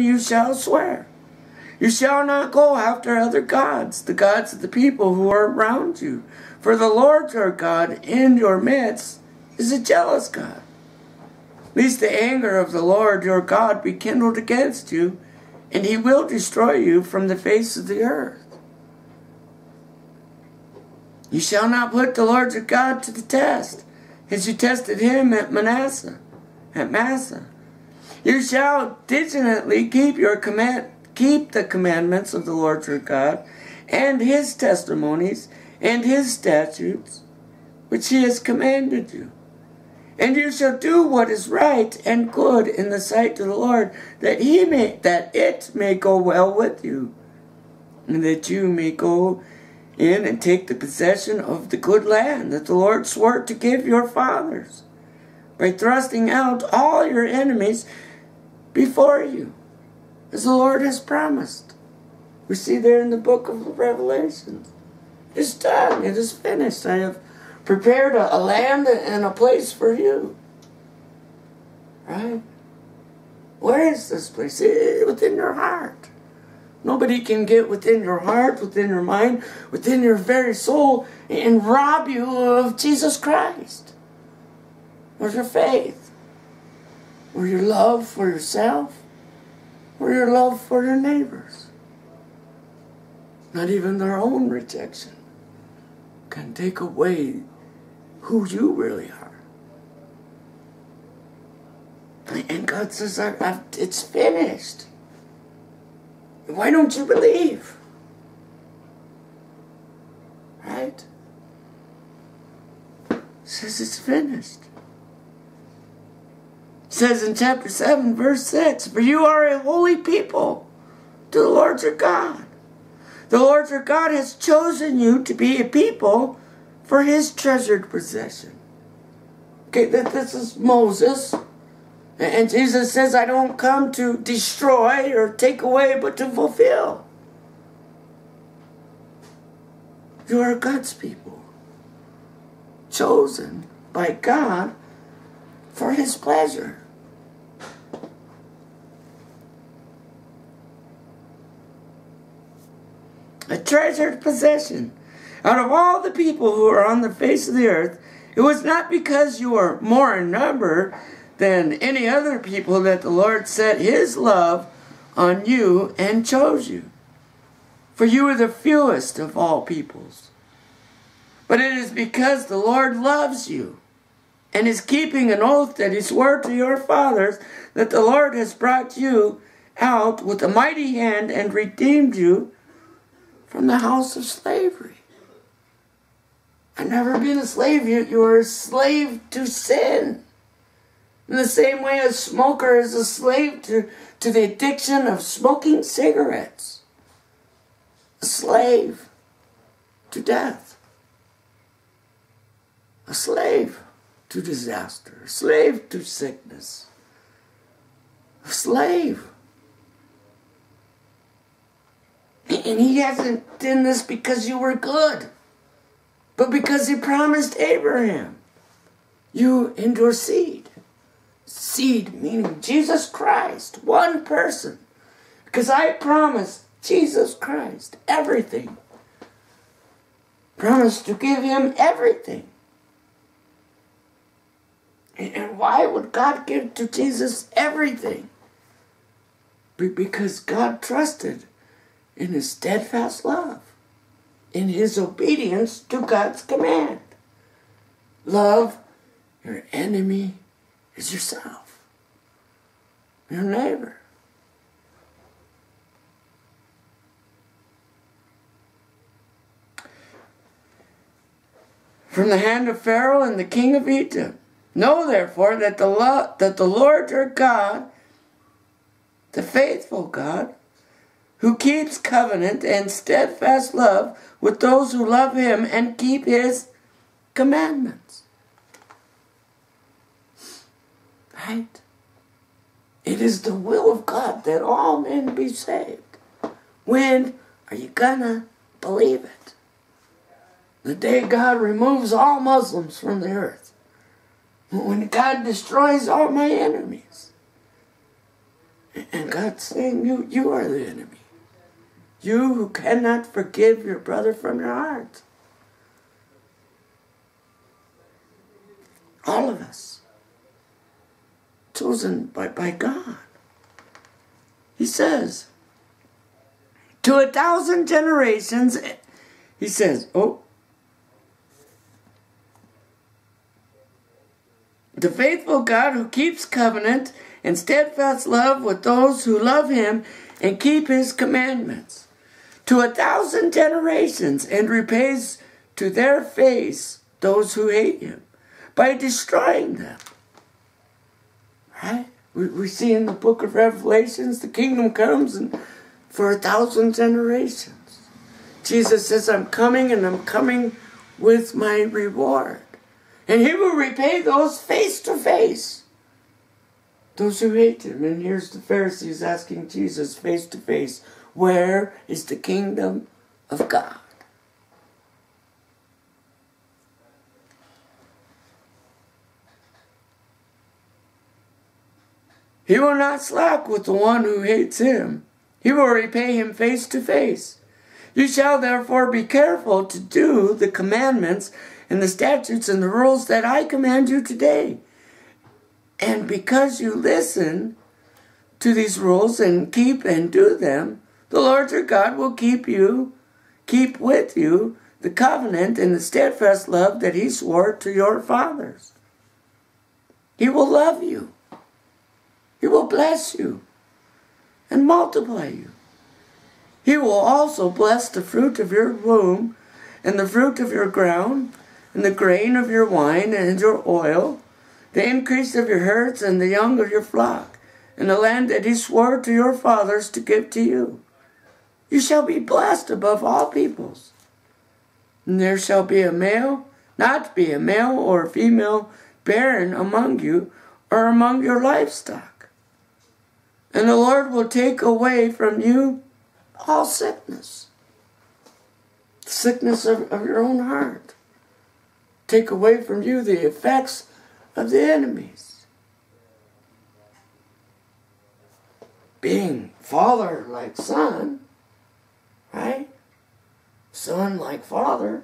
you shall swear. You shall not go after other gods, the gods of the people who are around you. For the Lord your God in your midst is a jealous God. Lest the anger of the Lord your God be kindled against you, and he will destroy you from the face of the earth. You shall not put the Lord your God to the test, as you tested him at Manasseh, at Massah. You shall diligently keep your command, keep the commandments of the Lord your God, and his testimonies, and his statutes, which he has commanded you. And you shall do what is right and good in the sight of the Lord, that he may that it may go well with you, and that you may go in and take the possession of the good land that the Lord swore to give your fathers, by thrusting out all your enemies before you, as the Lord has promised. We see there in the book of Revelation. It's done. It is finished. I have prepared a, a land and a place for you. Right? Where is this place? It, within your heart. Nobody can get within your heart, within your mind, within your very soul, and rob you of Jesus Christ, or your faith, or your love for yourself, or your love for your neighbors. Not even their own rejection can take away who you really are. And God says, it's finished. Why don't you believe? Right? says it's finished. Says in chapter 7, verse 6, For you are a holy people to the Lord your God. The Lord your God has chosen you to be a people for his treasured possession. Okay, this is Moses. And Jesus says, I don't come to destroy or take away, but to fulfill. You are God's people, chosen by God for his pleasure. A treasured possession. Out of all the people who are on the face of the earth, it was not because you were more in number than any other people that the Lord set his love on you and chose you. For you are the fewest of all peoples. But it is because the Lord loves you and is keeping an oath that he swore to your fathers that the Lord has brought you out with a mighty hand and redeemed you from the house of slavery. I've never been a slave. You, you are a slave to sin. In the same way, a smoker is a slave to, to the addiction of smoking cigarettes, a slave to death, a slave to disaster, a slave to sickness, a slave. And he hasn't done this because you were good, but because he promised Abraham, you and your seed seed, meaning Jesus Christ, one person. Because I promised Jesus Christ everything. Promised to give him everything. And why would God give to Jesus everything? Because God trusted in his steadfast love, in his obedience to God's command. Love your enemy is yourself, your neighbor. From the hand of Pharaoh and the king of Egypt. Know therefore that the, lo- that the Lord your God, the faithful God, who keeps covenant and steadfast love with those who love him and keep his commandments. Right? It is the will of God that all men be saved. When are you gonna believe it? The day God removes all Muslims from the earth. When God destroys all my enemies. And God's saying, you, you are the enemy. You who cannot forgive your brother from your heart. All of us. Chosen by, by God. He says, to a thousand generations, he says, oh, the faithful God who keeps covenant and steadfast love with those who love him and keep his commandments to a thousand generations and repays to their face those who hate him by destroying them. Right? We, we see in the book of Revelations the kingdom comes and for a thousand generations. Jesus says, I'm coming and I'm coming with my reward. And he will repay those face to face. Those who hate him. And here's the Pharisees asking Jesus face to face, Where is the kingdom of God? He will not slack with the one who hates him. He will repay him face to face. You shall therefore be careful to do the commandments and the statutes and the rules that I command you today. And because you listen to these rules and keep and do them, the Lord your God will keep you, keep with you the covenant and the steadfast love that he swore to your fathers. He will love you. He will bless you and multiply you. He will also bless the fruit of your womb and the fruit of your ground and the grain of your wine and your oil, the increase of your herds and the young of your flock, in the land that he swore to your fathers to give to you. You shall be blessed above all peoples. And there shall be a male, not be a male or a female barren among you or among your livestock. And the Lord will take away from you all sickness, sickness of, of your own heart take away from you the effects of the enemies. Being father like son, right? Son like father.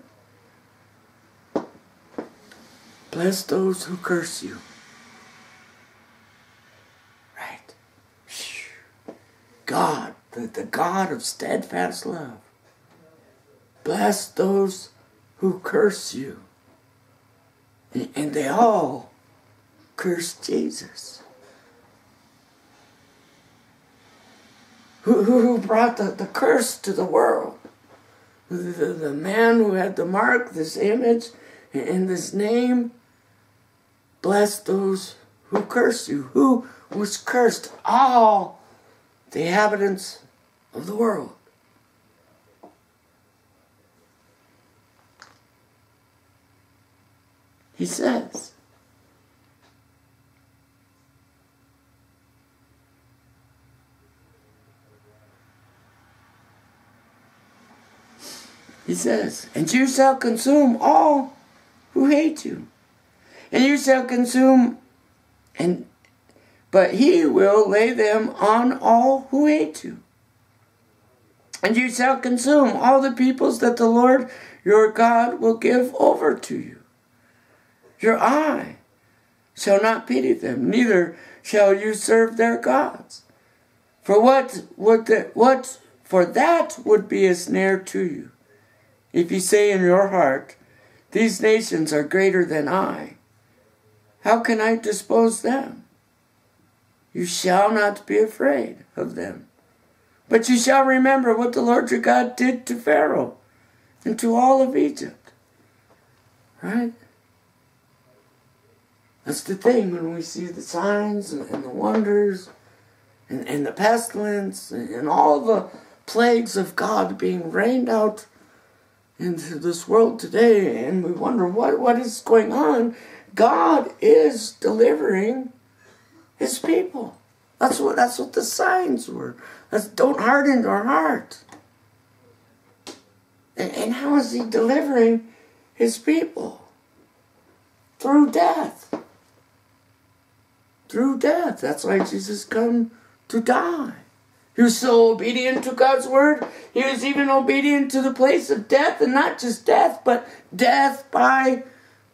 Bless those who curse you. Right? God, the, the God of steadfast love. Bless those who curse you. And they all curse Jesus. Who, who brought the, the curse to the world? The, the, the man who had the mark, this image, and this name. Bless those who curse you. Who was cursed? All the inhabitants of the world. He says. He says, And you shall consume all who hate you. And you shall consume, and but he will lay them on all who hate you. And you shall consume all the peoples that the Lord your God will give over to you. Your eye shall not pity them, neither shall you serve their gods. For what would the, what for that would be a snare to you, if you say in your heart, These nations are greater than I. How can I dispose them? You shall not be afraid of them. But you shall remember what the Lord your God did to Pharaoh and to all of Egypt. Right? That's the thing when we see the signs and, and the wonders and, and the pestilence and, and all the plagues of God being rained out into this world today, and we wonder what, what is going on. God is delivering his people. That's what that's what the signs were. That's don't harden your heart. And, and how is he delivering his people? Through death through death. That's why Jesus come to die. He was so obedient to God's word. He was even obedient to the place of death, and not just death, but death by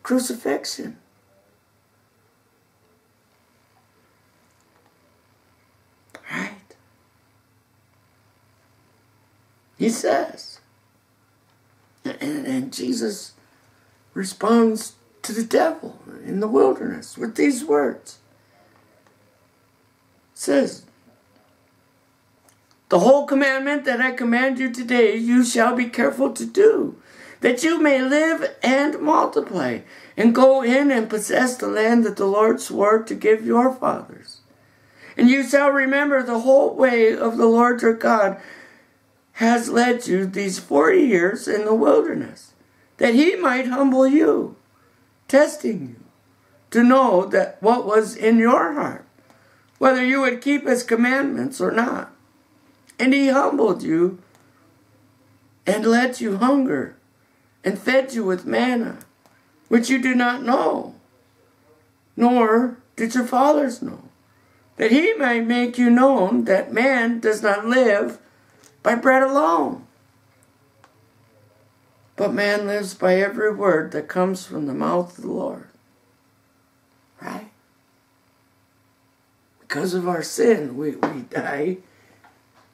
crucifixion. Right? He says. And, and Jesus responds to the devil in the wilderness with these words. It says, The whole commandment that I command you today, you shall be careful to do, that you may live and multiply, and go in and possess the land that the Lord swore to give your fathers. And you shall remember the whole way of the Lord your God has led you these forty years in the wilderness, that he might humble you, testing you, to know that what was in your heart, whether you would keep his commandments or not. And he humbled you and let you hunger and fed you with manna, which you do not know, nor did your fathers know, that he might make you known that man does not live by bread alone. But man lives by every word that comes from the mouth of the Lord. Right? Because of our sin, we, we die.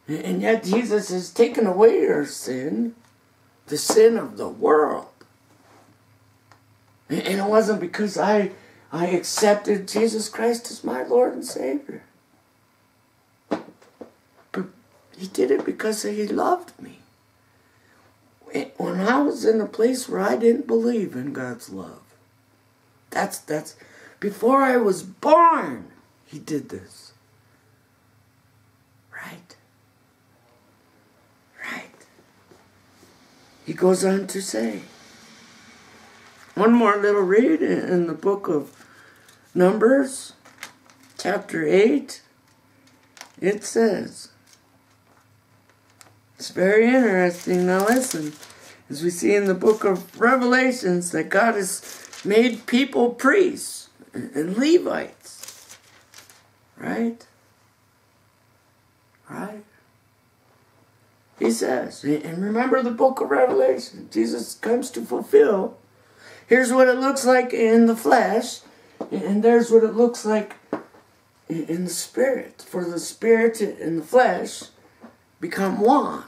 And yet Jesus has taken away our sin, the sin of the world. And it wasn't because I, I accepted Jesus Christ as my Lord and Savior. But He did it because he loved me. When I was in a place where I didn't believe in God's love. That's that's before I was born, he did this. Right? Right. He goes on to say, one more little read in the book of Numbers, chapter 8. It says, it's very interesting. Now listen, as we see in the book of Revelations, that God has made people priests and Levites. Right? Right? He says, and remember the book of Revelation, Jesus comes to fulfill. Here's what it looks like in the flesh, and there's what it looks like in the spirit. For the spirit and the flesh become one.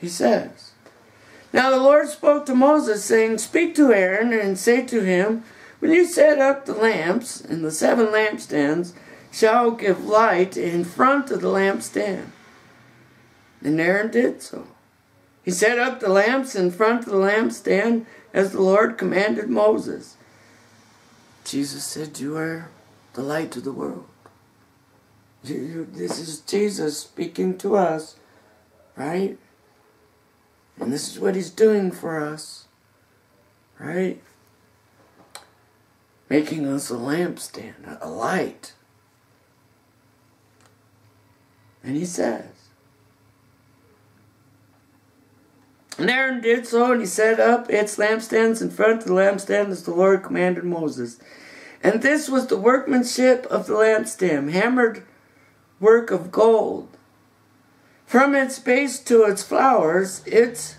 He says, Now the Lord spoke to Moses, saying, Speak to Aaron and say to him, When you set up the lamps, and the seven lampstands shall give light in front of the lampstand. And Aaron did so. He set up the lamps in front of the lampstand as the Lord commanded Moses. Jesus said, You are the light of the world. You, you, this is Jesus speaking to us, right? And this is what he's doing for us, right? Making us a lampstand, a light. And he says, And Aaron did so, and he set up its lampstands in front of the lampstand as the Lord commanded Moses. And this was the workmanship of the lampstand, hammered work of gold. From its base to its flowers, it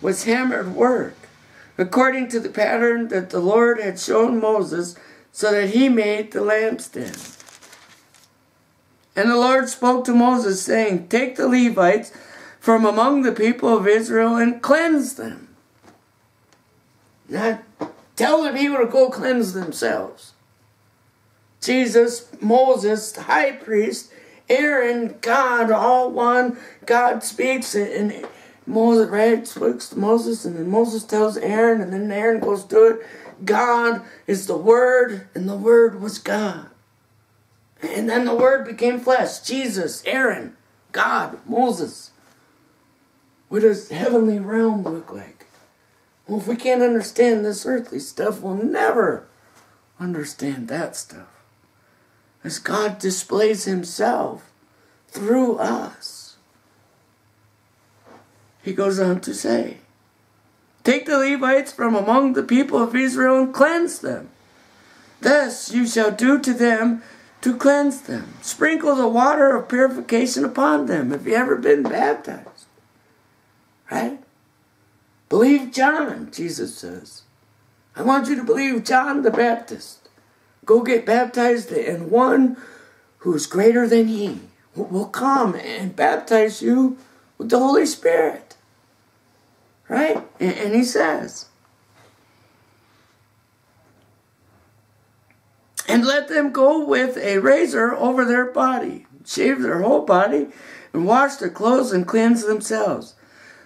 was hammered work, according to the pattern that the Lord had shown Moses, so that he made the lampstand. And the Lord spoke to Moses, saying, Take the Levites from among the people of Israel and cleanse them. Not tell the people to go cleanse themselves. Jesus, Moses, the high priest, Aaron, God, all one. God speaks and Moses, right, speaks to Moses, and then Moses tells Aaron, and then Aaron goes to it. God is the Word, and the Word was God. And then the Word became flesh. Jesus, Aaron, God, Moses. What does heavenly realm look like? Well, if we can't understand this earthly stuff, we'll never understand that stuff as God displays Himself through us. He goes on to say, Take the Levites from among the people of Israel and cleanse them. Thus you shall do to them to cleanse them. Sprinkle the water of purification upon them. Have you ever been baptized? Right? Believe John, Jesus says. I want you to believe John the Baptist. Go get baptized and one who's greater than he will come and baptize you with the Holy Spirit. Right? And he says, and let them go with a razor over their body, shave their whole body, and wash their clothes and cleanse themselves.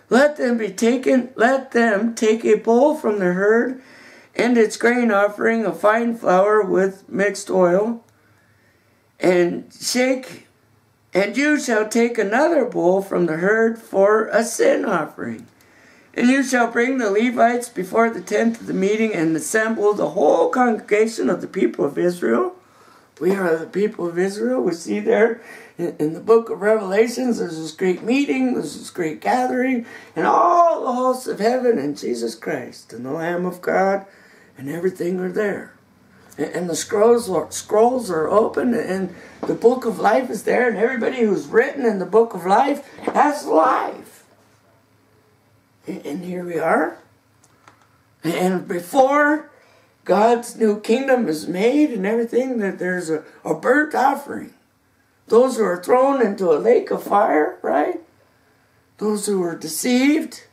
Let them be taken, let them take a bowl from the herd and its grain offering of fine flour with mixed oil, and shake, and you shall take another bull from the herd for a sin offering. And you shall bring the Levites before the tent of the meeting and assemble the whole congregation of the people of Israel. We are the people of Israel. We see there in, in the book of Revelations, there's this great meeting, there's this great gathering, and all the hosts of heaven and Jesus Christ and the Lamb of God and everything are there. And, and the scrolls are, scrolls are open and the book of life is there, and everybody who's written in the book of life has life. And here we are. And before God's new kingdom is made and everything, that there's a, a burnt offering. Those who are thrown into a lake of fire, right? Those who are deceived.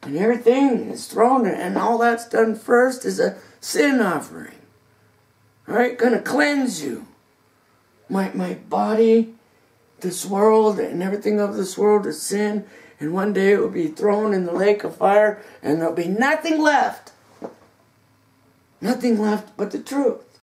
And everything is thrown, and all that's done first is a sin offering. All right, gonna cleanse you. My, my body, this world, and everything of this world is sin and one day it will be thrown in the lake of fire, and there'll be nothing left. Nothing left but the truth.